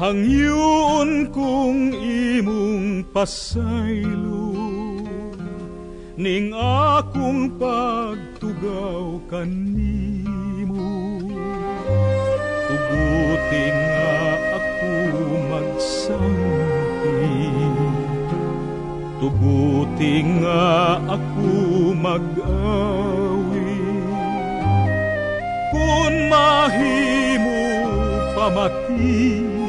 Ginikanan kong imong pasaylo Ning akong pagtugaw kanimo. Tuguti nga ako magsampi Tuguti nga ako mag-awi. Kung mahimo pamatia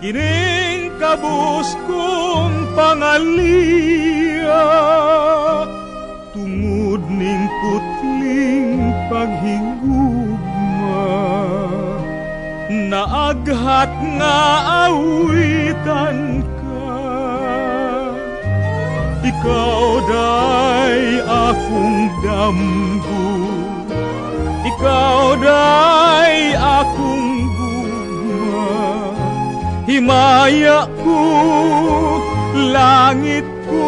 Kining kabus kong pangalia Tungod ning putling paghigugma. Naaghat nga awitan ka Ikaw day akong damgo Ikaw day Himaya ko, langit ko,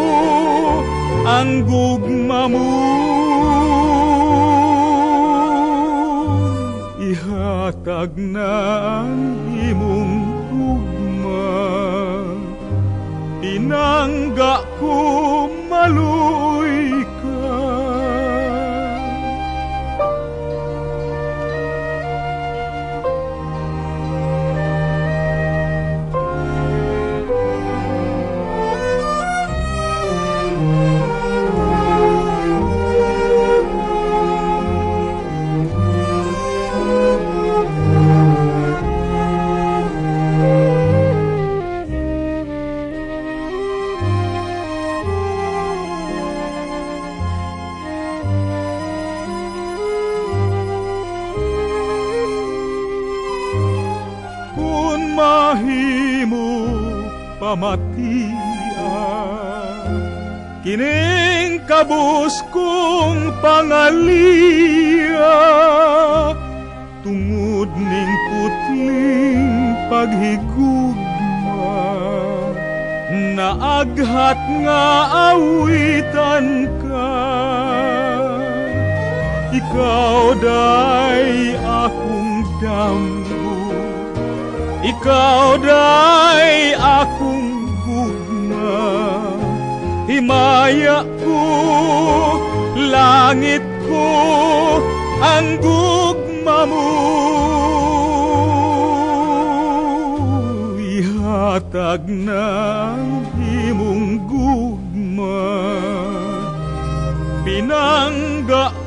ang gugma mo. Ihatag na ang imong gugma. Pinangga ko maluy pamatia Kining kabus kong pangalia Tungod ning putling paghigugma. Naaghat nga awitan ka. Ikaw day akong damgo ikaw day akong gugma. Himaya ko, langit ko, ang gugma mo. Ihatag ang imong gugma. Pinangga